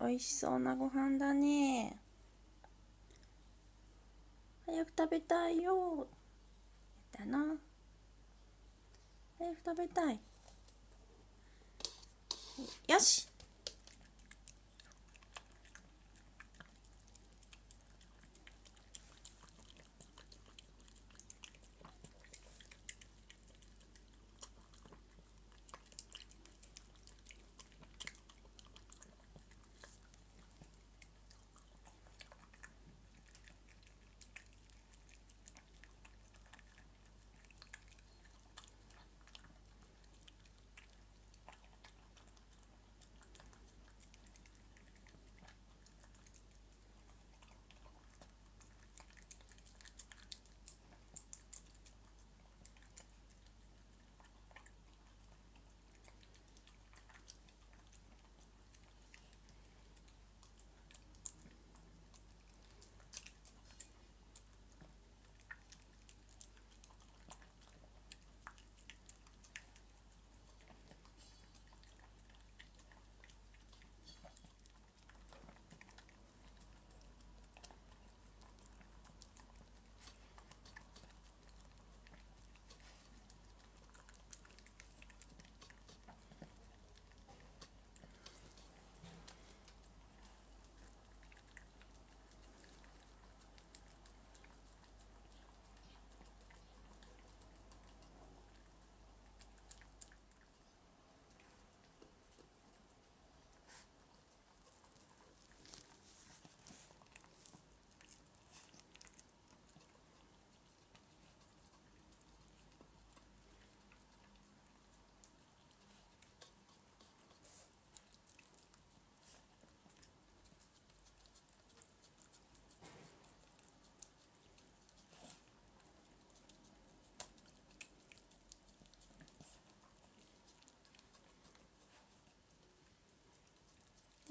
美味しそうなご飯だね。早く食べたいよ。だな。早く食べたい。よし。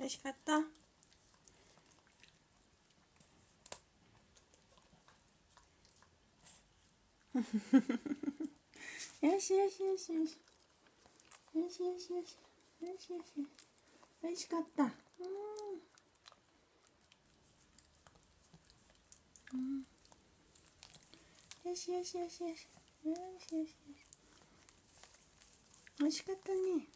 味しかった。よしよしよしよしよしよしよしよしよし美味しかった。うん。うん。よしよしよしよしよしよしよし美味しかったね。